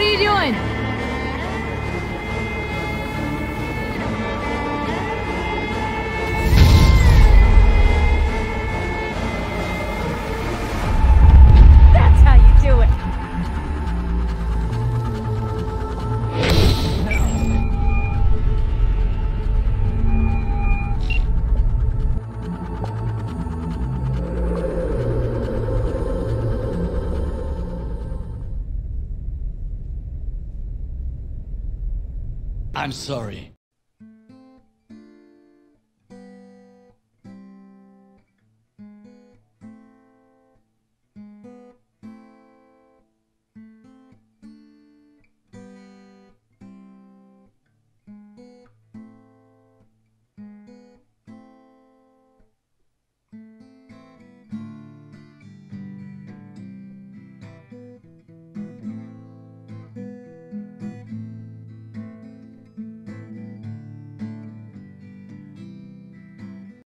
What are you doing? I'm sorry.